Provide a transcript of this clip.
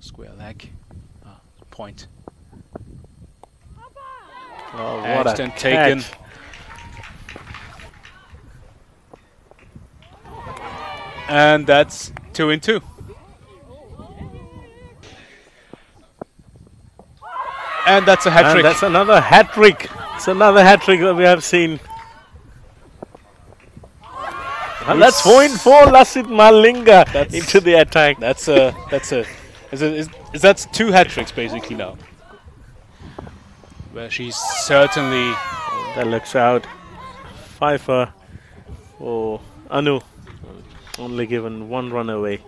Square leg. Ah, point. Oh, what a Excellent taken. catch. And that's two in two. And that's a hat And trick. that's another hat trick. It's another hat trick that we have seen. And that's point for Lasith Malinga That's- into the attack. That's a that's a is, it, is, is that's two hat tricks basically now. Where she's certainly That looks out. fifer for Anu. Only given one run away.